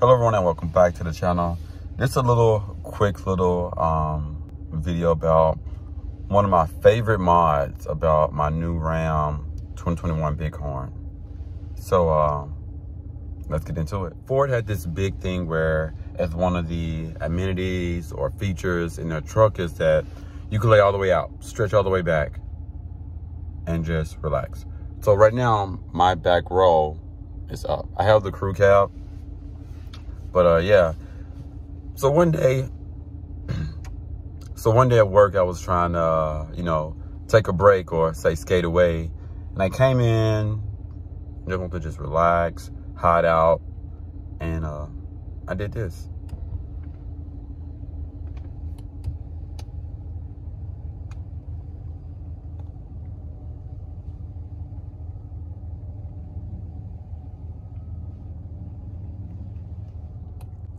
Hello everyone and welcome back to the channel. This is a little quick little um, video about one of my favorite mods about my new Ram 2021 Bighorn. So um, let's get into it. Ford had this big thing where as one of the amenities or features in their truck is that you can lay all the way out, stretch all the way back and just relax. So right now my back row is up. I have the crew cab but uh, yeah. So one day, so one day at work, I was trying to, uh, you know, take a break or say skate away. And I came in, just want to just relax, hide out. And uh, I did this.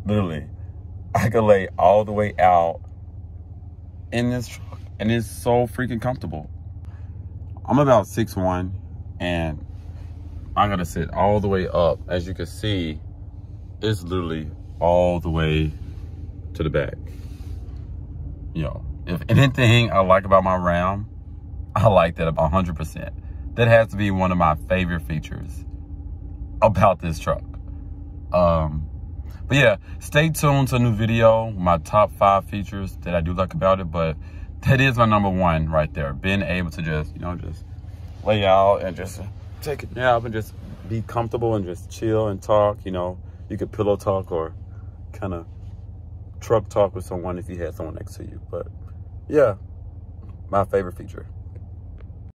Literally, I could lay all the way out in this truck and it's so freaking comfortable. I'm about six one, and I gotta sit all the way up. As you can see, it's literally all the way to the back. You know, if anything I like about my Ram, I like that about 100%. That has to be one of my favorite features about this truck. Um, but yeah, stay tuned to a new video, my top five features that I do like about it. But that is my number one right there. Being able to just, you know, just lay out and just take a nap and just be comfortable and just chill and talk. You know, you could pillow talk or kind of truck talk with someone if you had someone next to you. But yeah, my favorite feature.